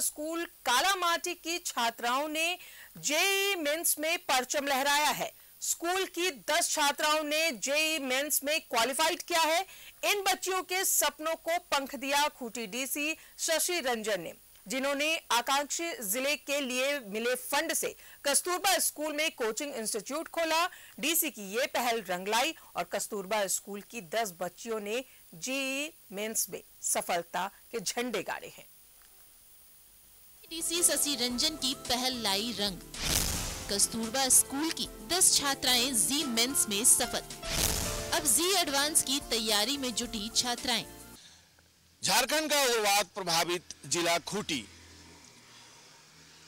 School Kalamati की छात्राओं ने जेई मेंस में परचम लहराया है। स्कूल की 10 छात्राओं ने जेई मेंस में क्वालिफाइड किया है। इन बच्चियों के सपनों को पंख दिया खूटी डीसी शशि रंजन ने, जिन्होंने आकांक्षी ज़िले के लिए मिले फंड से कस्तूरबा स्कूल में कोचिंग इंस्टीट्यूट खोला। डीसी की ये पहल रंग लाई और कस्तूरबा स्कूल की 10 बच्चियों ने जेई मेंस में सफलता के झंडे गाड़े हैं। डीसी शशि रंजन की पहल लाई रंग। कस्तूरबा स्कूल की 10 छात्राएँ जी मेंस में सफल। अब जी एडवांस की तैयारी में जुटी छात्राएँ। झारखंड का उग्रवाद प्रभावित जिला खूटी।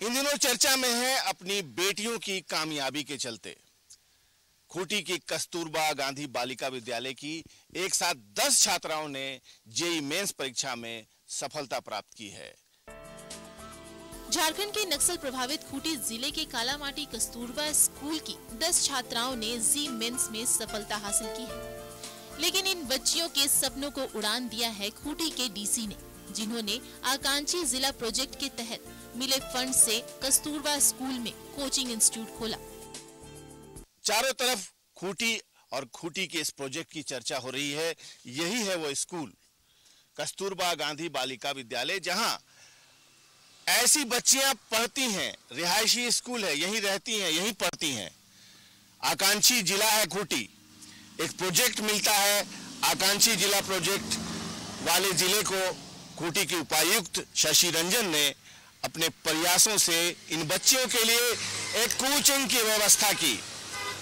इन दिनों चर्चा में है अपनी बेटियों की कामयाबी के चलते। खूटी की कस्तूरबा गांधी बालिका विद्यालय की एक साथ दस छात्राओं ने जेई मेंस परीक्षा में सफलता प्राप्त की है। झारखंड के नक्सल प्रभावित खूंटी ज़िले के कालामाटी कस्तूरबा स्कूल की 10 छात्राओं ने जी मेंस में सफलता हासिल की है। लेकिन इन बच्चियों के सपनों को उड़ान दिया है खूंटी के डीसी ने, जिन्होंने आकांक्षी जिला प्रोजेक्ट के तहत मिले फंड से कस्तूरबा स्कूल में कोचिंग इंस्टीट्यूट खोला। चारों तरफ़ खूंटी और खूंटी के इस प्रोजेक्ट की चर्चा हो रही है। यही है वो स्कूल, कस्तूरबा गांधी बालिका विद्यालय, जहाँ ऐसी बच्चियाँ पढ़ती हैं, रिहायशी स्कूल है, यहीं रहती हैं, यहीं पढ़ती हैं। आकांक्षी जिला है खूंटी। एक प्रोजेक्ट मिलता है, आकांक्षी जिला प्रोजेक्ट वाले ज़िले को खूंटी के उपायुक्त शशि रंजन ने अपने प्रयासों से इन बच्चियों के लिए एक कोचिंग की व्यवस्था की।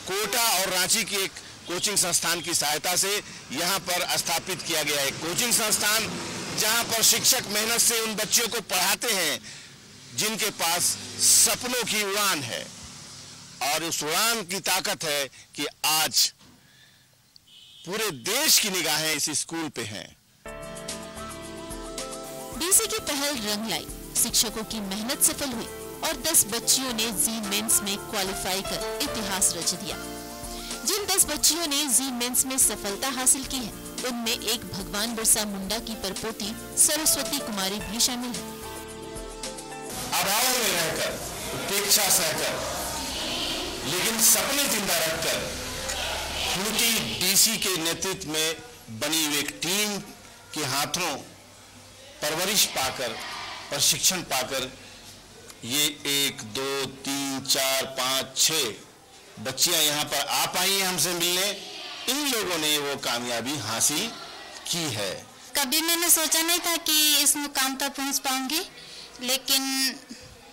कोटा और रांची की एक कोचिंग संस्थान की सहायता से यहाँ पर स्थापित किया गया एक कोचिंग संस्थान। जहाँ पर शिक्षक मेहनत से उन बच्चों को पढ़ाते हैं, जिनके पास सपनों की उड़ान है। और उस उड़ान की ताकत है कि आज पूरे देश की निगाहें इस स्कूल पे हैं। डीसी की पहल रंग लाई। शिक्षकों की मेहनत सफल हुई और 10 बच्चियों ने जी मेंस में क्वालिफाई कर इतिहास रच दिया। जिन 10 बच्चियों ने जी मेंस में सफलता हासिल की है, उनमें एक भगवान बिरसा मुंडा की परपोती सरस्वती कुमारी भी शामिल है। अभाव में रहकर, उपेक्षा सहकर, लेकिन सपने ज़िंदा रखकर खूंटी डीसी के नेतृत्व में बनी एक टीम के हाथों परवरिश पाकर, प्रशिक्षण पाकर, ये एक, दो, तीन, चार, पाँच छ बच्चियाँ यहाँ पर आ पाई हैं हमसे मिलने। इन लोगों ने वो कामयाबी हासिल की है। कभी मैंने सोचा नहीं था कि इस मुकाम तक पहुँच पाऊँगी लेकिन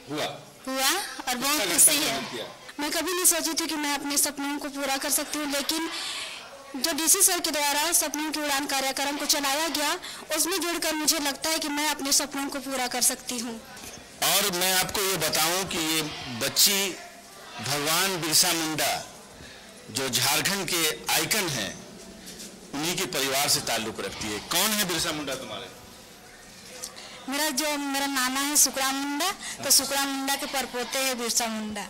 हुआ। हुआ और बहुत खुशी है। मैं कभी नहीं सोची थी कि मैं अपने सपनों को पूरा कर सकती हूँ लेकिन जो डीसी सर के द्वारा सपनों की उड़ान कार्यक्रम को चलाया गया उसमें जुड़कर मुझे लगता है कि मैं अपने सपनों को पूरा कर सकती हूँ। और मैं आपको ये बताऊँ कि ये बच्ची भगवान बिरसा मुंडा जो झारखंड के आइकन हैं उन्हीं के परिवार से ताल्लुक रखती है। कौन है बिरसा मुंडा तुम्हारे? मेरा जो मेरा नाना है सुकरा मुंडा तो सुकरा मुंडा के परपोते है बिरसा मुंडा।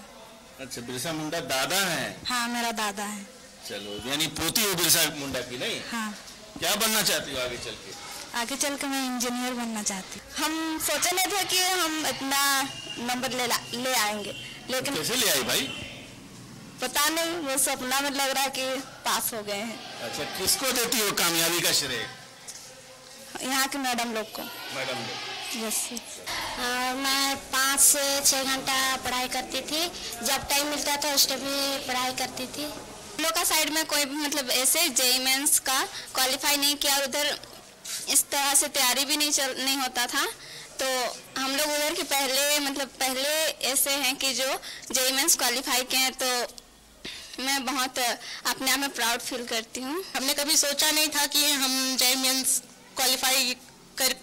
अच्छा बिरसा मुंडा दादा है? हाँ मेरा दादा है। चलो यानी पोती हो बिरसा मुंडा की नहीं? हाँ। क्या बनना चाहती हो आगे चल के? आगे चल के मैं इंजीनियर बनना चाहती हूँ। हम सोचे नहीं थे कि हम इतना नंबर ले ला- ले आएँगे। लेकिन कैसे ले आई भाई? पता नहीं वो सपना में लग रहा कि पास हो गए हैं। अच्छा किसको देती हो कामयाबी का श्रेय? यहाँ के मैडम लोग को। मैडम ने यस मैं पाँच से छः घंटा पढ़ाई करती थी। जब टाइम मिलता था उस टाइम भी पढ़ाई करती थी। हम लोग का साइड में कोई भी मतलब ऐसे जेई मेंस का क्वालिफाई नहीं किया और उधर इस तरह से तैयारी भी नहीं चल नहीं होता था। तो हम लोग उधर के पहले मतलब पहले ऐसे हैं कि जो जेई मेंस क्वालिफाई किए हैं तो मैं बहुत अपने आप में प्राउड फील करती हूँ। हमने कभी सोचा नहीं था कि हम जय मेंस क्वालिफाई कर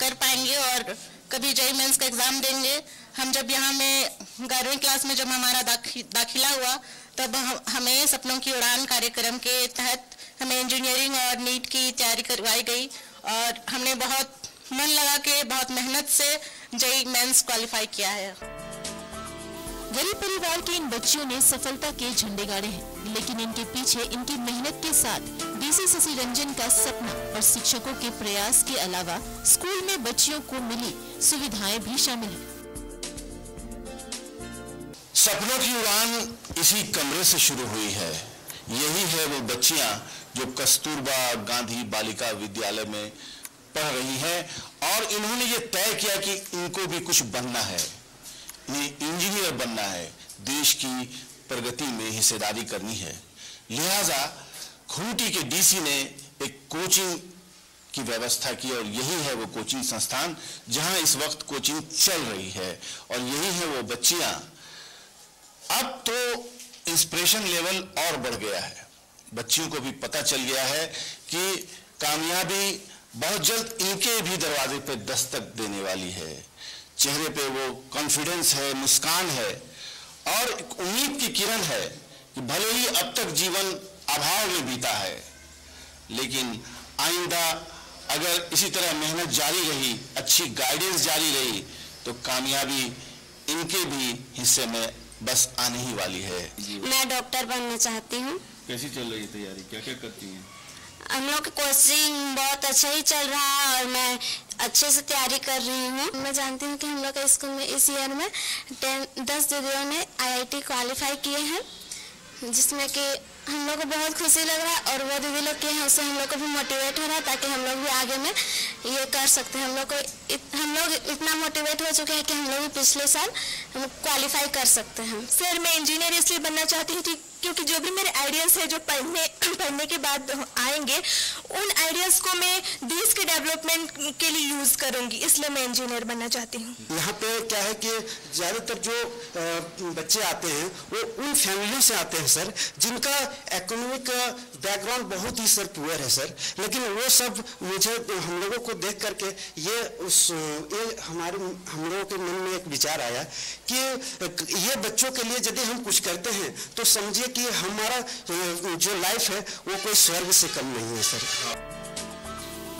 कर पाएँगे और कभी जय मेंस का एग्ज़ाम देंगे। हम जब यहाँ में ग्यारहवीं क्लास में जब हमारा दाखि, दाखिला हुआ तब हमें सपनों की उड़ान कार्यक्रम के तहत हमें इंजीनियरिंग और नीट की तैयारी करवाई गई और हमने बहुत मन लगा के बहुत मेहनत से जय मेंस क्वालिफाई किया है। गरीब परिवार के इन बच्चियों ने सफलता के झंडे गाड़े हैं, लेकिन इनके पीछे इनकी मेहनत के साथ डीसी शशि रंजन का सपना और शिक्षकों के प्रयास के अलावा स्कूल में बच्चियों को मिली सुविधाएँ भी शामिल है। सपनों की उड़ान इसी कमरे से शुरू हुई है। यही है वो बच्चियाँ जो कस्तूरबा गांधी बालिका विद्यालय में पढ़ रही हैं और इन्होंने ये तय किया कि इनको भी कुछ बनना है। इंजीनियर बनना है। देश की प्रगति में हिस्सेदारी करनी है। लिहाजा खूंटी के डीसी ने एक कोचिंग की व्यवस्था की और यही है वो कोचिंग संस्थान जहाँ इस वक्त कोचिंग चल रही है और यही है वो बच्चियाँ। अब तो इंस्पिरेशन लेवल और बढ़ गया है। बच्चियों को भी पता चल गया है कि कामयाबी बहुत जल्द इनके भी दरवाजे पे दस्तक देने वाली है। चेहरे पे वो कॉन्फिडेंस है मुस्कान है और उम्मीद की किरण है कि भले ही अब तक जीवन अभाव में बीता है लेकिन आइंदा अगर इसी तरह मेहनत जारी रही अच्छी गाइडेंस जारी रही तो कामयाबी इनके भी हिस्से में बस आने ही वाली है। मैं डॉक्टर बनना चाहती हूँ। कैसी चल रही तैयारी? क्या क्या करती हैं? हम लोग की कोचिंग बहुत अच्छा ही चल रहा है और मैं अच्छे से तैयारी कर रही हूँ। मैं जानती हूँ कि हम लोग के स्कूल में इस ईयर में टेन दस दीदियों ने आईआईटी क्वालिफाई किए हैं जिसमें कि हम लोग को बहुत खुशी लग रहा है और वो दीदी लोग किए हैं उससे हम लोग को भी मोटिवेट हो रहा है ताकि हम लोग भी आगे में ये कर सकते हैं। हम लोग को इत, हम लोग इतना मोटिवेट हो चुके हैं कि हम लोग भी पिछले साल हम क्वालिफाई कर सकते हैं। सर मैं इंजीनियर इसलिए बनना चाहती हूँ क्योंकि जो भी मेरे आइडियाज़ है जो पढ़ने पढ़ने के बाद आएँगे, उन आइडियाज़ को मैं देश के डेवलपमेंट के लिए यूज़ करूँगी, इसलिए मैं इंजीनियर बनना चाहती हूँ। यहाँ पे क्या है कि ज़्यादातर जो बच्चे आते हैं, वो उन फैमिली से आते हैं, सर, जिनका इकोनॉमिक बैकग्राउंड बहुत ही, सर पुअर है, सर। लेकिन वो सब मुझे, हम लोगों को देख करके ये उस, ये हमारे, हम लोगों के मन में एक विचार आया कि, ये बच्चों के लिए यदि हम कुछ करते हैं तो समझिए कि हमारा जो लाइफ है, वो कोई स्वर्ग से कम नहीं है सर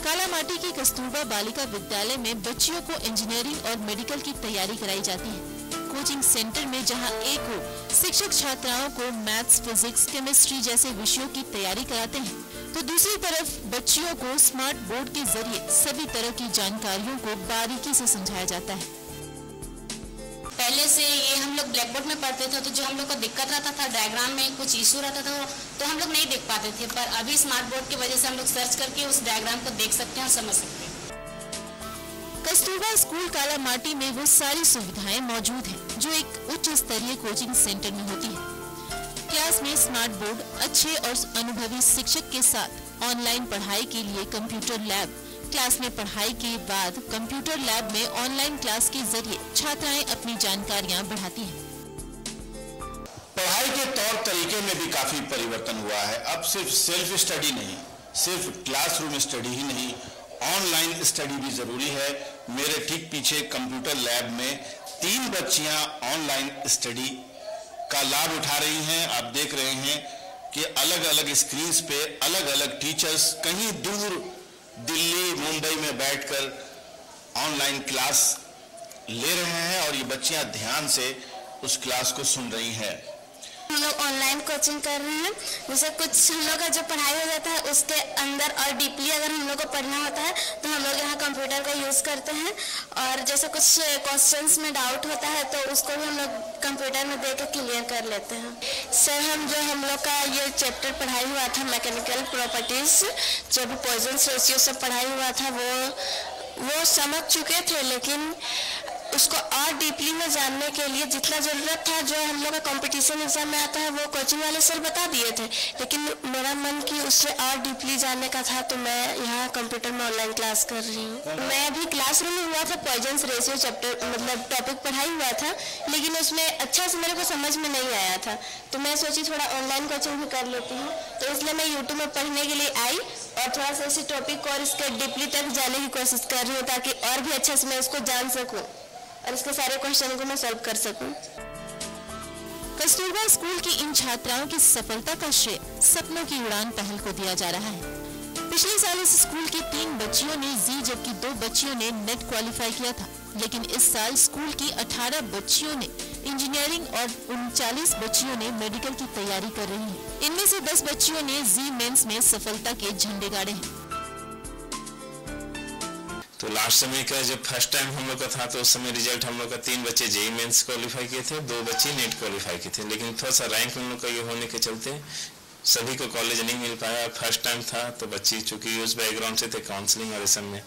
कालामाटी की कस्तूरबा बालिका विद्यालय में बच्चियों को इंजीनियरिंग और मेडिकल की तैयारी कराई जाती है। कोचिंग सेंटर में जहाँ एक ओर शिक्षक छात्राओं को मैथ्स फिजिक्स केमिस्ट्री जैसे विषयों की तैयारी कराते हैं। तो दूसरी तरफ़, बच्चियों को स्मार्ट बोर्ड के ज़रिए सभी तरह की जानकारियों को बारीकी से समझाया जाता है। पहले से ये हम लोग ब्लैक बोर्ड में पढ़ते थे तो जो हम लोग को दिक्कत रहता था डायग्राम में कुछ इशू रहता था तो हम लोग नहीं देख पाते थे, पर अभी स्मार्ट बोर्ड की वजह से हम लोग सर्च करके उस डायग्राम को देख सकते हैं और समझ सकते हैं। कस्तूरबा स्कूल कालामाटी में वो सारी सुविधाएँ मौजूद हैं, जो एक उच्च स्तरीय कोचिंग सेंटर में होती है। क्लास में स्मार्ट बोर्ड अच्छे और अनुभवी शिक्षक के साथ ऑनलाइन पढ़ाई के लिए कंप्यूटर लैब क्लास में पढ़ाई के बाद कंप्यूटर लैब में ऑनलाइन क्लास के ज़रिए छात्राएँ अपनी जानकारियाँ बढ़ाती हैं। पढ़ाई के तौर तरीके में भी काफ़ी परिवर्तन हुआ है। अब सिर्फ़ सेल्फ स्टडी नहीं, सिर्फ़ क्लासरूम स्टडी ही नहीं ऑनलाइन स्टडी भी ज़रूरी है। मेरे ठीक पीछे कंप्यूटर लैब में तीन बच्चियाँ ऑनलाइन स्टडी का लाभ उठा रही हैं। आप देख रहे हैं कि अलग अलग स्क्रीन पे अलग अलग टीचर्स कहीं दूर दिल्ली, मुंबई में बैठकर ऑनलाइन क्लास ले रहे हैं और ये बच्चियाँ ध्यान से उस क्लास को सुन रही हैं। हम लोग ऑनलाइन कोचिंग कर रहे हैं। जैसे कुछ हम लोग का जो पढ़ाई हो जाता है, उसके अंदर और डीपली अगर हम लोग को पढ़ना होता है तो हम लोग यहाँ कंप्यूटर का यूज़ करते हैं। और जैसे कुछ क्वेश्चंस में डाउट होता है तो उसको भी हम लोग कंप्यूटर में के क्लियर कर लेते हैं। सर हम जो हम लोग का ये चैप्टर पढ़ाई हुआ था मैकेनिकल प्रॉपर्टीज़ जो भी पॉइजन रेशियो सब पढ़ाई हुआ था, वो वो समझ चुके थे, लेकिन उसको और डीपली में जानने के लिए जितना ज़रूरत था जो हम लोग का कॉम्पिटिशन एग्ज़ाम में आता है वो कोचिंग वाले सर बता दिए थे। लेकिन मेरा मन कि उससे और डीपली जानने का था तो मैं यहाँ कंप्यूटर में ऑनलाइन क्लास कर रही हूँ। मैं अभी क्लासरूम में हुआ था पॉइजन रेशियो चैप्टर मतलब टॉपिक पढ़ाई हुआ था लेकिन उसमें अच्छा से मेरे को समझ में नहीं आया था। तो मैं सोची थोड़ा ऑनलाइन कोचिंग भी कर लेती हूँ। तो इसलिए मैं यूट्यूब में पढ़ने के लिए आई और थोड़ा सा इसी टॉपिक को और इसके डीपली तक जाने की कोशिश कर रही हूँ ताकि और भी अच्छे से मैं इसको जान सकूँ। और इसके सारे क्वेश्चन को मैं सॉल्व कर सकूँ। कस्तूरबा स्कूल की इन छात्राओं की सफलता का श्रेय सपनों की उड़ान पहल को दिया जा रहा है। पिछले साल इस स्कूल की तीन बच्चियों ने जी जबकि दो बच्चियों ने नेट क्वालिफाई किया था। लेकिन इस साल स्कूल की 18 बच्चियों ने इंजीनियरिंग और उनचालीस बच्चियों ने मेडिकल की तैयारी कर रही है। इनमें से 10 बच्चियों ने जी मेंस में सफलता के झंडे गाड़े हैं। तो लास्ट समय का जब फ़र्स्ट टाइम हम लोग का था तो उस समय रिज़ल्ट हम लोग का तीन बच्चे जेई मेंस क्वालिफाई किए थे दो बच्चे नेट क्वालिफाई किए थे। लेकिन थोड़ा सा रैंक हम लोग का ये होने के चलते सभी को कॉलेज नहीं मिल पाया। फ़र्स्ट टाइम था तो बच्ची चूँकि उस बैकग्राउंड से थे काउंसलिंग और सब में।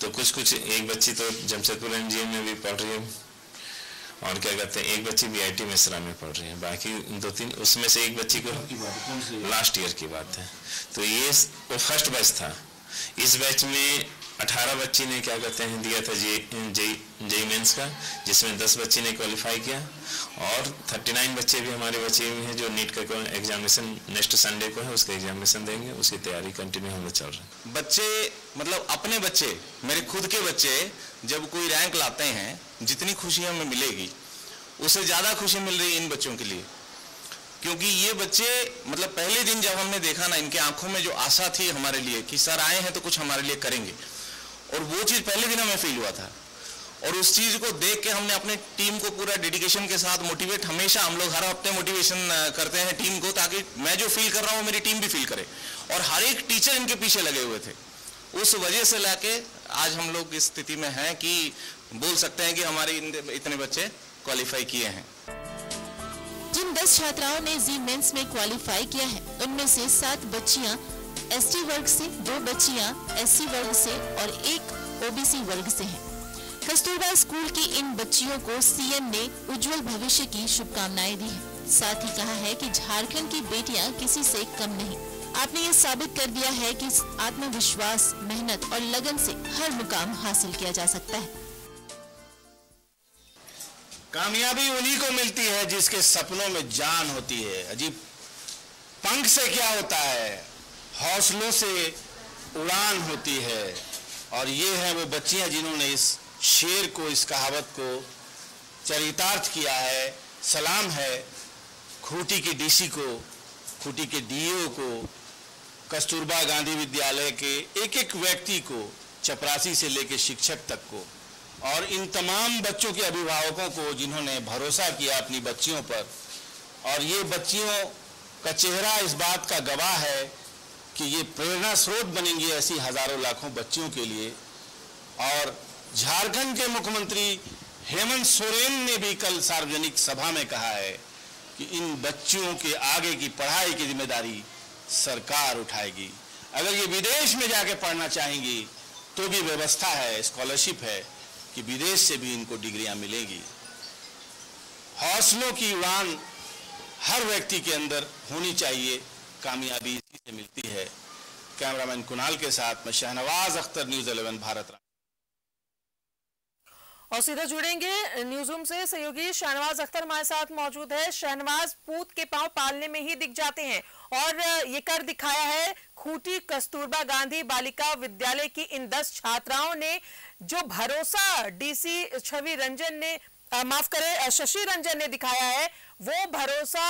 तो कुछ कुछ एक बच्ची तो जमशेदपुर एम में भी पढ़ रही है। और क्या कहते हैं एक बच्ची बी आई टी मिश्रा में पढ़ रही है। बाकी दो तीन उसमें से एक बच्ची को लास्ट ईयर की बात है। तो ये वो फ़र्स्ट बैच था। इस बैच में अठारह बच्ची ने क्या कहते हैं, दिया था जे जे मेंस का, जिसमें दस बच्ची ने क्वालिफाई किया। और थर्टी नाइन बच्चे भी हमारे बचे हुए हैं जो नीट का एग्जामिनेशन नेक्स्ट संडे को है, उसका एग्जामिनेशन देंगे, उसकी तैयारी कंटिन्यू हम लोग चल रहे हैं। बच्चे मतलब अपने बच्चे, मेरे खुद के बच्चे, जब कोई रैंक लाते हैं, जितनी खुशी हमें मिलेगी, उससे ज़्यादा खुशी मिल रही है इन बच्चों के लिए। क्योंकि ये बच्चे मतलब पहले दिन जब हमने देखा ना, इनके आँखों में जो आशा थी हमारे लिए, कि सर आए हैं तो कुछ हमारे लिए करेंगे। और वो चीज़ पहले दिन हमें फील हुआ था। और उस चीज़ को देख के हमने अपने टीम को पूरा डेडिकेशन के साथ मोटिवेट हमेशा हम लोग हर हफ़्ते मोटिवेशन करते हैं टीम को ताकि मैं जो फील कर रहा हूँ मेरी टीम भी फील करे। और हर एक टीचर इनके पीछे लगे हुए थे। उस वजह से लाके आज हम लोग इस स्थिति में हैं कि बोल सकते हैं कि हमारे इतने बच्चे क्वालिफाई किए हैं। जिन दस छात्राओं ने जी मेंस में क्वालिफाई किया है, उनमें से सात बच्चियाँ एसटी वर्ग से दो बच्चियाँ एससी वर्ग से और एक ओबीसी वर्ग से हैं। कस्तूरबा स्कूल की इन बच्चियों को सीएम ने उज्जवल भविष्य की शुभकामनाएँ दी है। साथ ही कहा है कि झारखंड की बेटियाँ किसी से कम नहीं। आपने ये साबित कर दिया है कि आत्मविश्वास, मेहनत और लगन से हर मुकाम हासिल किया जा सकता है। कामयाबी उन्हीं को मिलती है जिसके सपनों में जान होती है। अजीब, पंख से क्या होता है? हौसलों से उड़ान होती है। और ये है वो बच्चियाँ जिन्होंने इस शेर को, इस कहावत को चरितार्थ किया है। सलाम है खूटी के डीसी को, खूटी के डीओ को, कस्तूरबा गांधी विद्यालय के एक एक व्यक्ति को, चपरासी से लेकर शिक्षक तक को, और इन तमाम बच्चों के अभिभावकों को जिन्होंने भरोसा किया अपनी बच्चियों पर। और ये बच्चियों का चेहरा इस बात का गवाह है कि ये प्रेरणा स्रोत बनेंगी ऐसी हज़ारों लाखों बच्चियों के लिए। और झारखंड के मुख्यमंत्री हेमंत सोरेन ने भी कल सार्वजनिक सभा में कहा है कि इन बच्चियों के आगे की पढ़ाई की ज़िम्मेदारी सरकार उठाएगी। अगर ये विदेश में जाके पढ़ना चाहेंगी तो भी व्यवस्था है स्कॉलरशिप है कि विदेश से भी इनको डिग्रियाँ मिलेंगी। हौसलों की उड़ान हर व्यक्ति के अंदर होनी चाहिए। कामयाबी इसी से मिलती है। कैमरामैन कुणाल के साथ मैं शहनवाज अख्तर, न्यूज़ 11 भारत और सीधा जुड़ेंगे न्यूज़ रूम से। सहयोगी शहनवाज अख्तर हमारे साथ मौजूद है। शहनवाज, पूत के पाँव पालने में ही दिख जाते हैं। और ये कर दिखाया है खूटी कस्तूरबा गांधी बालिका विद्यालय की इन दस छात्राओं ने, जो भरोसा डीसी छवि रंजन ने माफ़ करें शशि रंजन ने दिखाया है, वो भरोसा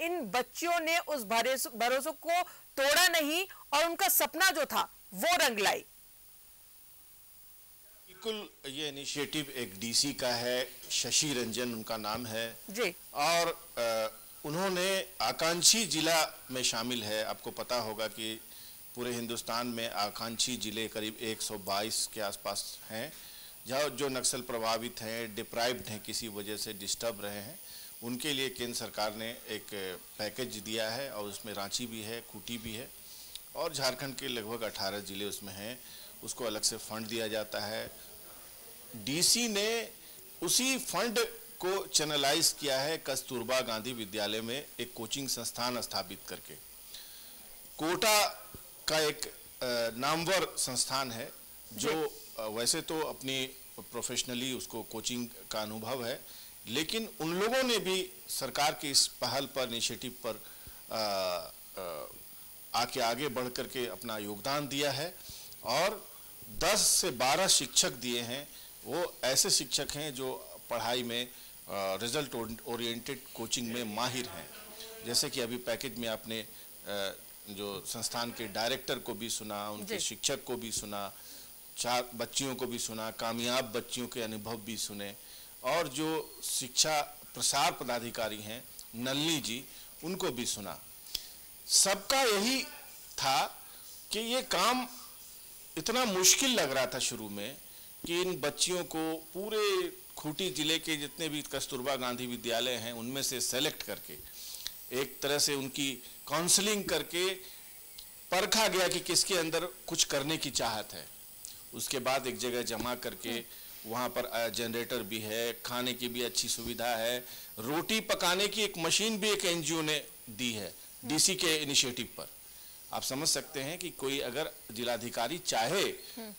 इन बच्चियों ने उस भरोसे को तोड़ा नहीं और उनका सपना जो था वो रंग लाई। बिल्कुल ये इनिशिएटिव एक डीसी का है शशि रंजन उनका नाम है। जी। और आ, उन्होंने आकांक्षी जिला में शामिल है। आपको पता होगा कि पूरे हिंदुस्तान में आकांक्षी ज़िले करीब 122 के आसपास हैं। जहाँ जो नक्सल प्रभावित हैं डिप्राइव्ड हैं किसी वजह से डिस्टर्ब रहे हैं। उनके लिए केंद्र सरकार ने एक पैकेज दिया है और उसमें रांची भी है, खूटी भी है और झारखंड के लगभग 18 ज़िले उसमें हैं। उसको अलग से फंड दिया जाता है। डीसी ने उसी फंड को चैनलाइज किया है कस्तूरबा गांधी विद्यालय में एक कोचिंग संस्थान स्थापित करके। कोटा का एक नामवर संस्थान है, जो वैसे तो अपनी प्रोफेशनली उसको कोचिंग का अनुभव है लेकिन उन लोगों ने भी सरकार की इस पहल पर इनिशिएटिव पर आके आगे बढ़ करके अपना योगदान दिया है और 10 से 12 शिक्षक दिए हैं। वो ऐसे शिक्षक हैं जो पढ़ाई में रिज़ल्ट ओरिएंटेड कोचिंग में माहिर हैं। जैसे कि अभी पैकेज में आपने जो संस्थान के डायरेक्टर को भी सुना उनके शिक्षक को भी सुना चार बच्चियों को भी सुना कामयाब बच्चियों के अनुभव भी सुने। और जो शिक्षा प्रसार पदाधिकारी हैं, नलनी जी, उनको भी सुना। सबका यही था कि ये काम इतना मुश्किल लग रहा था शुरू में कि इन बच्चियों को पूरे खूंटी ज़िले के जितने भी कस्तूरबा गांधी विद्यालय हैं, उनमें से सेलेक्ट करके, एक तरह से उनकी काउंसलिंग करके परखा गया कि किसके अंदर कुछ करने की चाहत है। उसके बाद एक जगह जमा करके वहाँ पर जनरेटर भी है खाने की भी अच्छी सुविधा है। रोटी पकाने की एक मशीन भी एक एनजीओ ने दी है डीसी के इनिशिएटिव पर। आप समझ सकते हैं कि कोई अगर जिलाधिकारी चाहे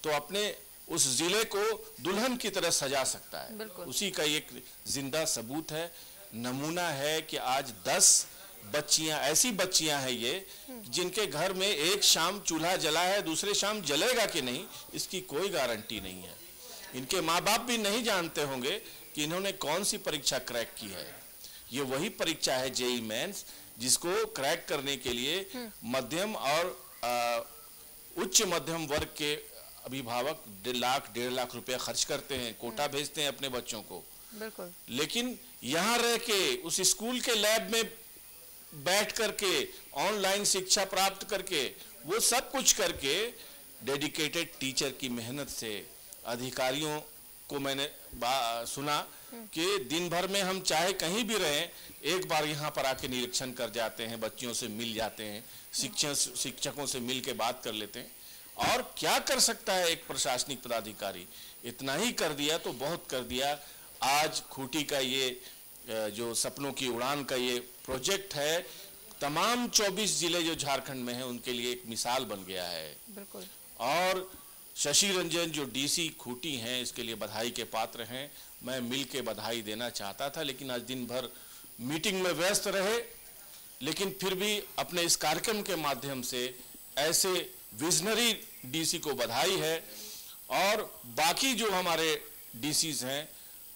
तो अपने उस ज़िले को दुल्हन की तरह सजा सकता है। उसी का एक ज़िंदा सबूत है। नमूना है कि आज दस बच्चियाँ ऐसी बच्चियाँ हैं ये जिनके घर में एक शाम चूल्हा जला है दूसरे शाम जलेगा कि नहीं इसकी कोई गारंटी नहीं है। इनके माँ बाप भी नहीं जानते होंगे कि इन्होंने कौन सी परीक्षा क्रैक की है। ये वही परीक्षा है जेई मेंस जिसको क्रैक करने के लिए मध्यम और आ, उच्च मध्यम वर्ग के अभिभावक डेढ़ लाख डेढ़ लाख रुपया खर्च करते हैं कोटा भेजते हैं अपने बच्चों को। बिल्कुल। लेकिन यहाँ रह के उस स्कूल के लैब में बैठ करके ऑनलाइन शिक्षा प्राप्त करके वो सब कुछ करके डेडिकेटेड टीचर की मेहनत से अधिकारियों को मैंने सुना कि दिन भर में हम चाहे कहीं भी रहें एक बार यहाँ पर आके निरीक्षण कर जाते हैं बच्चियों से मिल जाते हैं शिक्षक शिक्षकों से मिल के बात कर लेते हैं। और क्या कर सकता है एक प्रशासनिक पदाधिकारी? इतना ही कर दिया तो बहुत कर दिया। आज खूटी का ये जो सपनों की उड़ान का ये प्रोजेक्ट है तमाम 24 ज़िले जो झारखंड में हैं उनके लिए एक मिसाल बन गया है। बिल्कुल। और शशि रंजन जो डीसी खूटी हैं इसके लिए बधाई के पात्र हैं। मैं मिल के बधाई देना चाहता था लेकिन आज दिन भर मीटिंग में व्यस्त रहे। लेकिन फिर भी अपने इस कार्यक्रम के माध्यम से ऐसे विजनरी डीसी को बधाई है और बाकी जो हमारे डीसीज हैं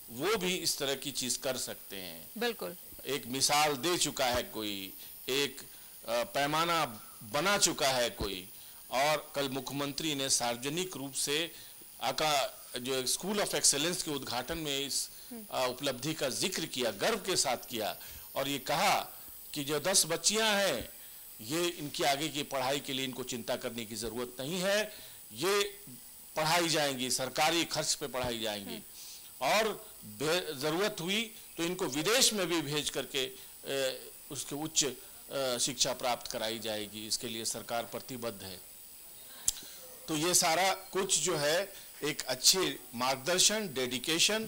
वो भी इस तरह की चीज़ कर सकते हैं। बिल्कुल। एक मिसाल दे चुका है कोई एक पैमाना बना चुका है कोई। और कल मुख्यमंत्री ने सार्वजनिक रूप से आका जो स्कूल ऑफ़ एक्सेलेंस के उद्घाटन में इस उपलब्धि का ज़िक्र किया गर्व के साथ किया और ये कहा कि जो दस बच्चियाँ हैं ये इनकी आगे की पढ़ाई के लिए इनको चिंता करने की ज़रूरत नहीं है ये पढ़ाई जाएँगी सरकारी खर्च पे पढ़ाई जाएँगी। और ज़रूरत हुई तो इनको विदेश में भी भेज करके उसके उच्च शिक्षा प्राप्त कराई जाएगी इसके लिए सरकार प्रतिबद्ध है। तो ये सारा कुछ जो है एक अच्छे मार्गदर्शन डेडिकेशन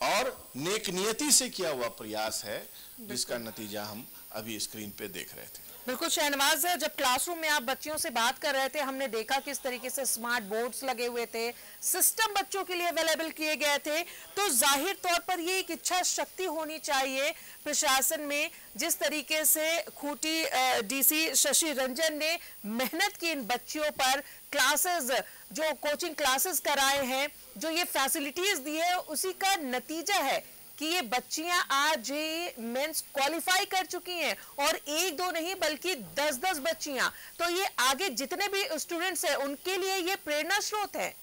और नेक नियति से किया हुआ प्रयास है जिसका नतीजा हम अभी स्क्रीन पे देख रहे थे। बिल्कुल शहनवाज जब क्लासरूम में आप बच्चियों से बात कर रहे थे हमने देखा किस तरीके से स्मार्ट बोर्ड्स लगे हुए थे सिस्टम बच्चों के लिए अवेलेबल किए गए थे। तो ज़ाहिर तौर पर ये एक इच्छा शक्ति होनी चाहिए प्रशासन में जिस तरीके से खूटी डीसी शशि रंजन ने मेहनत की इन बच्चियों पर क्लासेस जो कोचिंग क्लासेस कराए हैं, जो ये फैसिलिटीज़ दी है, उसी का नतीजा है कि ये बच्चियाँ आज मेंस क्वालिफाई कर चुकी हैं और एक दो नहीं, बल्कि दस दस बच्चियाँ। तो ये आगे जितने भी स्टूडेंट्स हैं, उनके लिए ये प्रेरणा स्रोत है।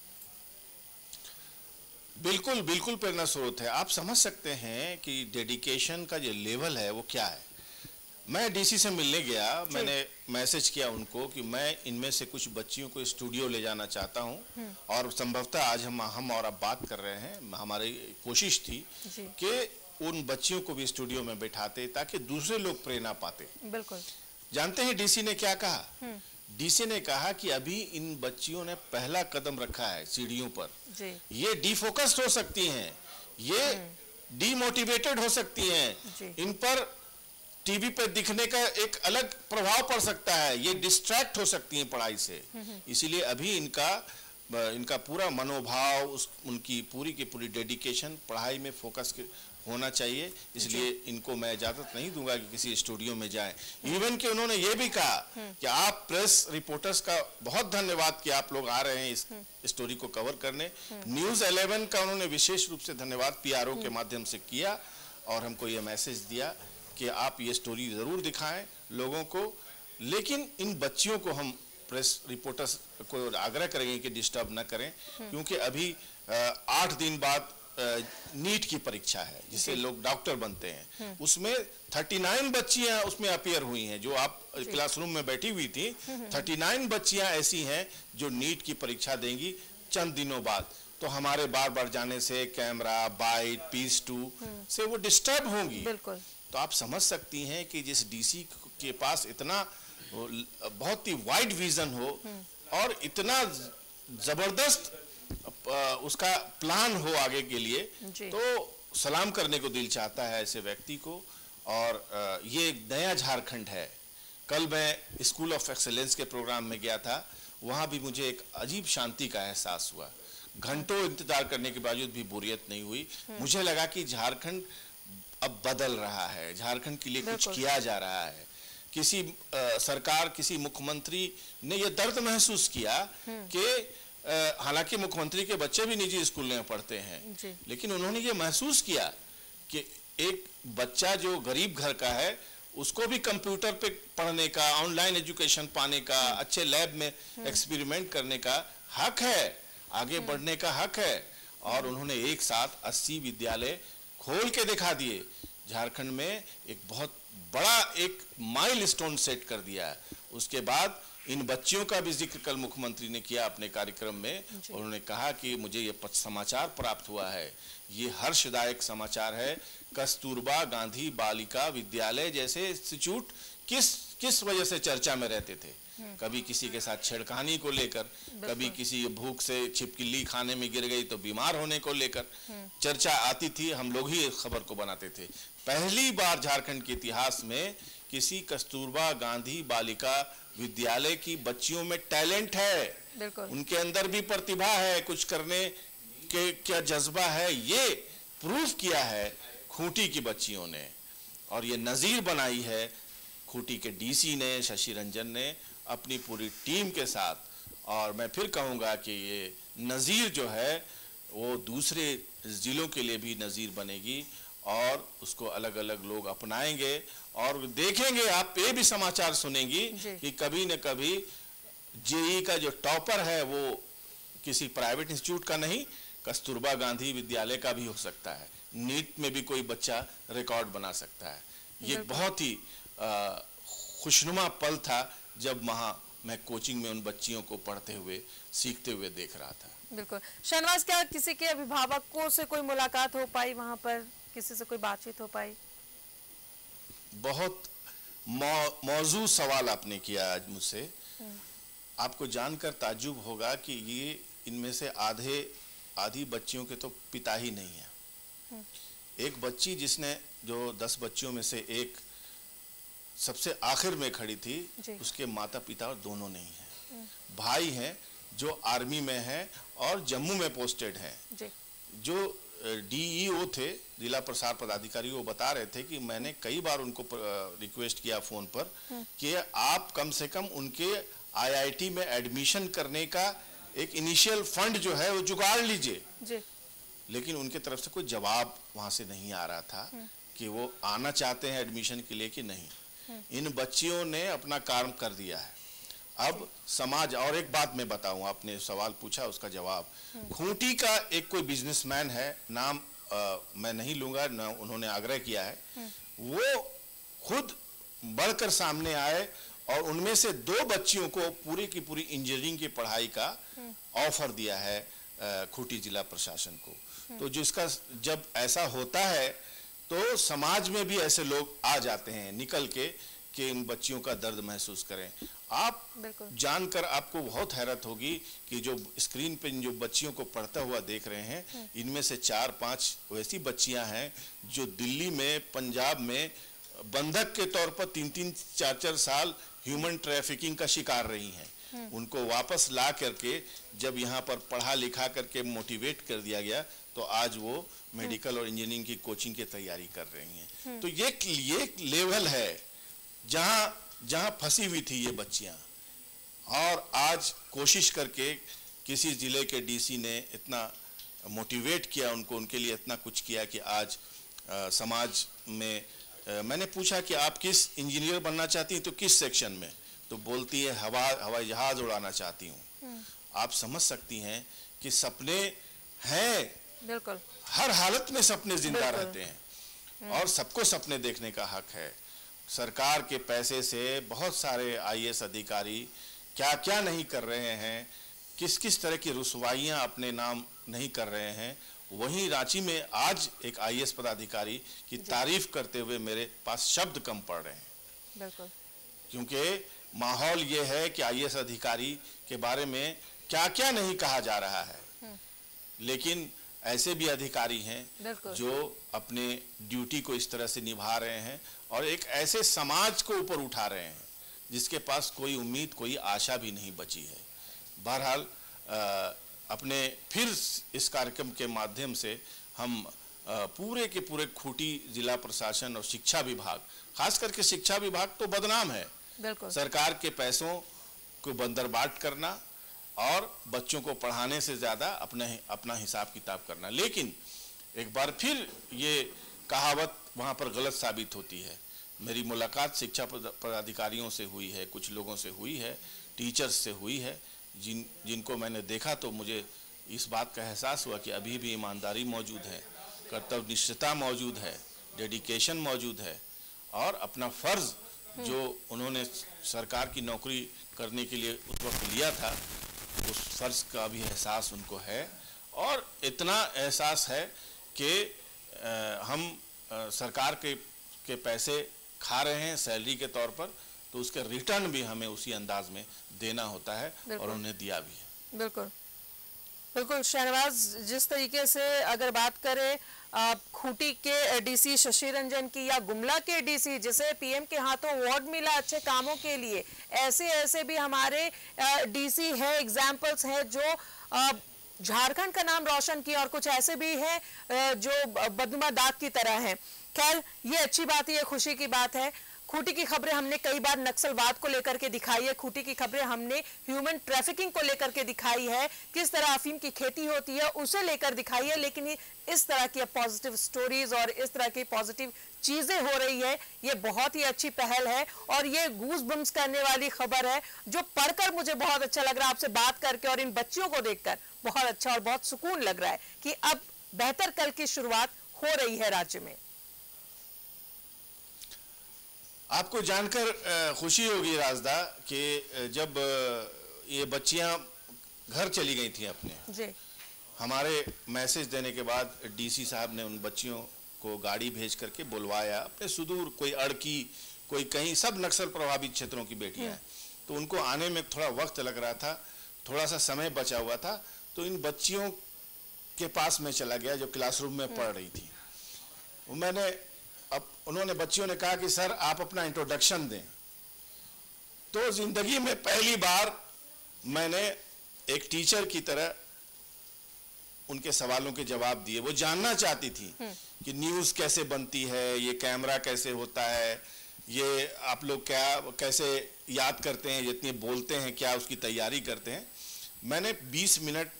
बिल्कुल बिल्कुल प्रेरणा स्रोत है। आप समझ सकते हैं कि डेडिकेशन का जो लेवल है, वो क्या है। मैं डीसी से मिलने गया मैंने मैसेज किया उनको कि मैं इनमें से कुछ बच्चियों को स्टूडियो ले जाना चाहता हूँ। हम्म। और संभवतः आज हम हम और अब बात कर रहे हैं हमारी कोशिश थी कि उन बच्चियों को भी स्टूडियो में बैठाते ताकि दूसरे लोग प्रेरणा पाते। बिल्कुल। जानते हैं डीसी ने क्या कहा? हम्म। डीसी ने कहा कि अभी इन बच्चियों ने पहला कदम रखा है सीढ़ियों पर। ये डिफोकस्ड हो सकती हैं ये डिमोटिवेटेड हम्म। हो सकती हैं। इन पर टीवी पर दिखने का एक अलग प्रभाव पड़ सकता है ये डिस्ट्रैक्ट हो सकती हैं पढ़ाई से। इसीलिए अभी इनका इनका पूरा मनोभाव उस उनकी पूरी की पूरी डेडिकेशन पढ़ाई में फोकस होना चाहिए। इसलिए इनको मैं इजाज़त नहीं दूँगा कि किसी स्टूडियो में जाएँ। इवन कि उन्होंने ये भी कहा हम्म। कि आप प्रेस रिपोर्टर्स का बहुत धन्यवाद कि आप लोग आ रहे हैं इस हम्म। स्टोरी को कवर करने। न्यूज़ हम्म। 11 का उन्होंने विशेष रूप से धन्यवाद पीआरओ के माध्यम से किया और हमको ये मैसेज दिया। कि आप ये स्टोरी ज़रूर दिखाएँ लोगों को। लेकिन इन बच्चियों को हम प्रेस रिपोर्टर्स को आग्रह करेंगे कि डिस्टर्ब न करें क्योंकि अभी आठ दिन बाद नीट की परीक्षा है जिससे लोग डॉक्टर बनते हैं। उसमें 39 बच्चियाँ उसमें अपियर हुई हैं जो आप क्लासरूम में बैठी हुई थी। 39 बच्चियाँ ऐसी हैं जो नीट की परीक्षा देंगी चंद दिनों बाद। तो हमारे बार बार जाने से कैमरा बाइट पीस टू से वो डिस्टर्ब होंगी। बिल्कुल। तो आप समझ सकती हैं कि जिस डीसी के पास इतना बहुत ही वाइड विजन हो और इतना ज़बरदस्त उसका प्लान हो आगे के लिए तो सलाम करने को दिल चाहता है ऐसे व्यक्ति को और ये एक नया झारखंड है। कल मैं स्कूल ऑफ़ एक्सेलेंस के प्रोग्राम में गया था वहाँ भी मुझे एक अजीब शांति का एहसास हुआ। घंटों इंतज़ार करने के बावजूद भी बोरियत नहीं हुई। मुझे लगा कि झारखंड अब बदल रहा है। झारखंड के लिए कुछ किया जा रहा है। किसी अ, सरकार किसी मुख्यमंत्री ने यह दर्द महसूस किया कि हालाँकि मुख्यमंत्री के बच्चे भी निजी स्कूल में पढ़ते हैं लेकिन उन्होंने ये महसूस किया कि एक बच्चा जो गरीब घर का है उसको भी कंप्यूटर पे पढ़ने का ऑनलाइन एजुकेशन पाने का अच्छे लैब में एक्सपेरिमेंट करने का हक है आगे बढ़ने का हक है। और उन्होंने एक साथ 80 विद्यालय खोल के दिखा दिए। झारखंड में एक बहुत बड़ा एक माइल स्टोन सेट कर दिया है। उसके बाद इन बच्चियों का भी ज़िक्र कल मुख्यमंत्री ने किया अपने कार्यक्रम में। और उन्होंने कहा कि मुझे ये समाचार प्राप्त हुआ है। ये हर्षदायक समाचार है। कस्तूरबा गांधी बालिका विद्यालय जैसे इंस्टीट्यूट किस किस वजह से चर्चा में रहते थे? कभी किसी के साथ छेड़खानी को लेकर कभी किसी भूख से छिपकली खाने में गिर गई तो बीमार होने को लेकर चर्चा आती थी हम लोग ही इस खबर को बनाते थे। पहली बार झारखंड के इतिहास में किसी कस्तूरबा गांधी बालिका विद्यालय की बच्चियों में टैलेंट है। उनके अंदर भी प्रतिभा है कुछ करने के क्या जज्बा है ये प्रूफ किया है खूंटी की बच्चियों ने। और ये नज़ीर बनाई है खूंटी के डीसी ने शशि रंजन ने अपनी पूरी टीम के साथ। और मैं फिर कहूँगा कि ये नज़ीर जो है वो दूसरे ज़िलों के लिए भी नज़ीर बनेगी और उसको अलग अलग लोग अपनाएँगे और देखेंगे आप ये भी समाचार सुनेंगी। कि कभी न कभी जेई का जो टॉपर है वो किसी प्राइवेट इंस्टीट्यूट का नहीं कस्तूरबा गांधी विद्यालय का भी हो सकता है। नीट में भी कोई बच्चा रिकॉर्ड बना सकता है। ये बहुत ही खुशनुमा पल था जब वहाँ मैं कोचिंग में उन बच्चियों को पढ़ते हुए सीखते हुए देख रहा था। बिल्कुल। शहनवाज क्या किसी के अभिभावकों से कोई मुलाकात हो पाई वहाँ पर? किसी से कोई बातचीत हो पाई? बहुत मौ, मौजू सवाल आपने किया आज मुझसे। आपको जानकर ताजुब होगा कि ये इनमें से आधे आधी बच्चियों के तो पिता ही नहीं है। एक बच्ची जिसने जो दस बच्चियों में से एक सबसे आखिर में खड़ी थी उसके माता पिता दोनों नहीं हैं। भाई हैं जो आर्मी में हैं और जम्मू में पोस्टेड हैं। जो। डीईओ थे जिला प्रसार पदाधिकारी वो बता रहे थे कि मैंने कई बार उनको रिक्वेस्ट किया फ़ोन पर कि आप कम से कम उनके आईआईटी में एडमिशन करने का एक इनिशियल फंड जो है वो जुगाड़ लीजिए। लेकिन उनके तरफ़ से कोई जवाब वहाँ से नहीं आ रहा था कि वो आना चाहते हैं एडमिशन के लिए कि नहीं। इन बच्चियों ने अपना काम कर दिया है। अब समाज और एक बात मैं बताऊँ आपने सवाल पूछा उसका जवाब। खूंटी का एक कोई बिजनेसमैन है नाम अ, मैं नहीं लूँगा न उन्होंने आग्रह किया है। वो खुद बढ़कर सामने आए और उनमें से दो बच्चियों को पूरी की पूरी इंजीनियरिंग की पढ़ाई का ऑफ़र दिया है खूंटी जिला प्रशासन को। तो जिसका जब ऐसा होता है तो समाज में भी ऐसे लोग आ जाते हैं निकल के कि इन बच्चियों का दर्द महसूस करें। आप जानकर आपको बहुत हैरत होगी कि जो स्क्रीन पे जो बच्चियों को पढ़ता हुआ देख रहे हैं इनमें से चार पाँच वैसी बच्चियाँ हैं जो दिल्ली में पंजाब में बंधक के तौर पर तीन तीन चार चार साल ह्यूमन ट्रैफिकिंग का शिकार रही हैं। उनको वापस ला करके जब यहाँ पर पढ़ा लिखा करके मोटिवेट कर दिया गया तो आज वो मेडिकल और इंजीनियरिंग की कोचिंग की तैयारी कर रही हैं। तो ये ये लेवल है जहाँ जहाँ फंसी हुई थी ये बच्चियाँ। और आज कोशिश करके किसी ज़िले के डीसी ने इतना मोटिवेट किया उनको उनके लिए इतना कुछ किया कि आज अ, समाज में अ, मैंने पूछा कि आप किस इंजीनियर बनना चाहती हैं तो किस सेक्शन में? तो बोलती है हवा हवाई जहाज़ उड़ाना चाहती हूँ। आप समझ सकती हैं कि सपने हैं। बिल्कुल। हर हालत में सपने ज़िंदा रहते हैं। और सबको सपने देखने का हक है। सरकार के पैसे से बहुत सारे आईएएस अधिकारी क्या क्या नहीं कर रहे हैं किस किस तरह की रुसवाइयाँ अपने नाम नहीं कर रहे हैं वहीं रांची में आज एक आईएएस पदाधिकारी की तारीफ़ करते हुए मेरे पास शब्द कम पड़ रहे हैं। बिल्कुल। क्योंकि माहौल ये है कि आईएएस अधिकारी के बारे में क्या क्या नहीं कहा जा रहा है। लेकिन ऐसे भी अधिकारी हैं जो अपने ड्यूटी को इस तरह से निभा रहे हैं और एक ऐसे समाज को ऊपर उठा रहे हैं जिसके पास कोई उम्मीद कोई आशा भी नहीं बची है। बहरहाल अपने फिर इस कार्यक्रम के माध्यम से हम पूरे के पूरे खूंटी जिला प्रशासन और शिक्षा विभाग खास करके शिक्षा विभाग तो बदनाम है। बिल्कुल। सरकार के पैसों को बंदरबाट करना और बच्चों को पढ़ाने से ज़्यादा अपने, अपना हिसाब किताब करना। लेकिन एक बार फिर ये कहावत वहाँ पर गलत साबित होती है। मेरी मुलाकात शिक्षा पदाधिकारियों से हुई है, कुछ लोगों से हुई है, टीचर्स से हुई है। जिन, जिनको मैंने देखा तो मुझे इस बात का एहसास हुआ कि अभी भी ईमानदारी मौजूद है कर्तव्य निष्ठता मौजूद है, डेडिकेशन मौजूद है और अपना फ़र्ज़ जो उन्होंने सरकार की नौकरी करने के लिए उस वक्त लिया था उस फ़र्ज़ का भी एहसास उनको है। और इतना एहसास है कि हम सरकार के के पैसे खा रहे हैं सैलरी के तौर पर तो उसके रिटर्न भी हमें उसी अंदाज में देना होता है और उन्हें दिया भी है। बिल्कुल। बिल्कुल शहनवाज जिस तरीके से अगर बात करें खूंटी के डीसी शशि रंजन की या गुमला के डीसी, जिसे पीएम के हाथों अवार्ड मिला अच्छे कामों के लिए, ऐसे ऐसे भी हमारे डीसी है एग्जाम्पल्स है जो झारखंड का नाम रोशन किया और कुछ ऐसे भी है जो बदमा दाग की तरह है। खैर, ये अच्छी बात है, ये खुशी की बात है। खूंटी की खबरें हमने कई बार नक्सलवाद को लेकर के दिखाई है। खूटी की खबरें हमने ह्यूमन ट्रैफिकिंग को लेकर के दिखाई है। किस तरह अफीम की खेती होती है, उसे लेकर दिखाई है, लेकिन इस तरह की पॉजिटिव स्टोरीज और इस तरह की पॉजिटिव चीज़ें हो रही है, ये बहुत ही अच्छी पहल है और ये गूज बम्स करने वाली खबर है, जो पढ़कर मुझे बहुत अच्छा लग रहा है। आपसे बात करके और इन बच्चियों को देखकर बहुत अच्छा और बहुत सुकून लग रहा है कि अब बेहतर कल की शुरुआत हो रही है राज्य में। आपको जानकर खुशी होगी राजदा कि जब ये बच्चियाँ घर चली गई थी अपने। जी। हमारे मैसेज देने के बाद डीसी साहब ने उन बच्चियों को गाड़ी भेज करके बुलवाया। अपने सुदूर कोई अड़की कोई कहीं सब नक्सल प्रभावित क्षेत्रों की बेटियाँ हैं। तो उनको आने में थोड़ा वक्त लग रहा था थोड़ा सा समय बचा हुआ था तो इन बच्चियों के पास में चला गया जो क्लासरूम में पढ़ रही थी। मैंने अब उन्होंने बच्चियों ने कहा कि सर आप अपना इंट्रोडक्शन दें। तो ज़िंदगी में पहली बार मैंने एक टीचर की तरह उनके सवालों के जवाब दिए। वो जानना चाहती थी कि न्यूज़ कैसे बनती है ये कैमरा कैसे होता है ये आप लोग क्या कैसे याद करते हैं जितने बोलते हैं क्या उसकी तैयारी करते हैं। मैंने 20 मिनट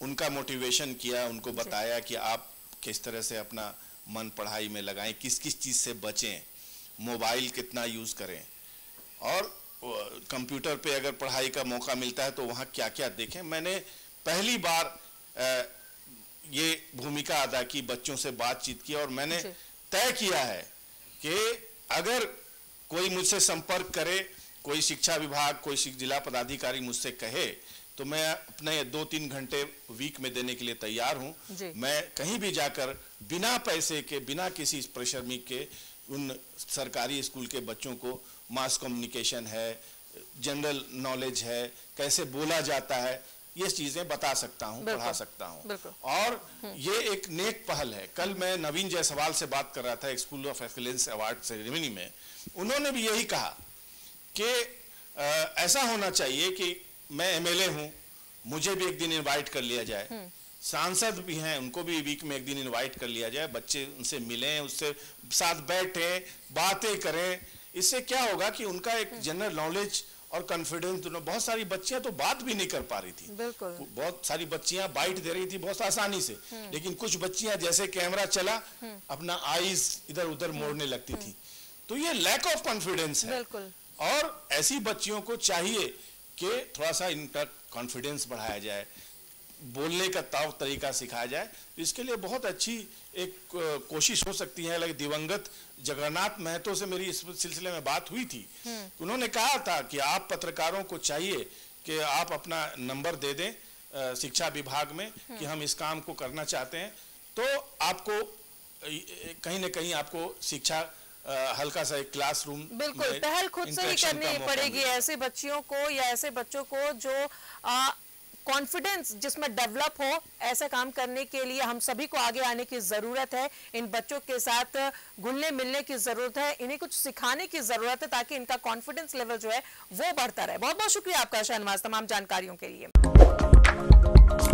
उनका मोटिवेशन किया उनको बताया कि आप किस तरह से अपना मन पढ़ाई में लगाएँ किस किस चीज़ से बचें मोबाइल कितना यूज़ करें। और कंप्यूटर पे अगर पढ़ाई का मौका मिलता है तो वहाँ क्या क्या देखें। मैंने पहली बार ये भूमिका अदा की बच्चों से बातचीत की और मैंने तय किया है कि अगर कोई मुझसे संपर्क करे कोई शिक्षा विभाग कोई जिला पदाधिकारी मुझसे कहे तो मैं अपने दो तीन घंटे वीक में देने के लिए तैयार। हूँ। मैं कहीं भी जाकर बिना पैसे के बिना किसी परिश्रमिक के उन सरकारी स्कूल के बच्चों को मास कम्युनिकेशन है जनरल नॉलेज है कैसे बोला जाता है ये चीज़ें बता सकता हूँ पढ़ा सकता हूँ। और ये एक नेक पहल है। कल मैं नवीन जायसवाल से बात कर रहा था school of excellence award ceremony में। उन्होंने भी यही कहा कि ऐसा होना चाहिए कि मैं एमएलए हूँ मुझे भी एक दिन इनवाइट कर लिया जाए। सांसद भी हैं उनको भी वीक में एक दिन इनवाइट कर लिया जाए बच्चे उनसे मिलें उससे साथ बैठें बातें करें। इससे क्या होगा कि उनका एक जनरल नॉलेज और कॉन्फिडेंस दोनों बहुत सारी बच्चियाँ तो बात भी नहीं कर पा रही थी। बिल्कुल। बहुत सारी बच्चियाँ बाइट दे रही थी बहुत आसानी से। लेकिन कुछ बच्चियाँ जैसे कैमरा चला अपना आईज इधर उधर मोड़ने लगती थी। तो ये लैक ऑफ़ कॉन्फिडेंस है। बिल्कुल। और ऐसी बच्चियों को चाहिए कि थोड़ा सा इनका कॉन्फिडेंस बढ़ाया जाए बोलने का ताव तरीका सिखाया जाए तो इसके लिए बहुत अच्छी एक कोशिश हो सकती है। लाइक दिवंगत जगन्नाथ महतो से मेरी इस सिलसिले में बात हुई थी। उन्होंने कहा था कि आप पत्रकारों को चाहिए कि आप अपना नंबर दे दें शिक्षा विभाग में कि हम इस काम को करना चाहते हैं। तो आपको कहीं ना कहीं आपको शिक्षा हल्का सा एक क्लासरूम बिल्कुल पहल खुद से ही करनी पड़ेगी ऐसे बच्चियों को या ऐसे बच्चों को जो कॉन्फिडेंस जिसमें डेवलप हो ऐसा काम करने के लिए हम सभी को आगे आने की ज़रूरत है। इन बच्चों के साथ घुलने मिलने की ज़रूरत है इन्हें कुछ सिखाने की ज़रूरत है ताकि इनका कॉन्फिडेंस लेवल जो है वो बढ़ता रहे। बहुत बहुत शुक्रिया आपका शहनवाज तमाम जानकारियों के लिए।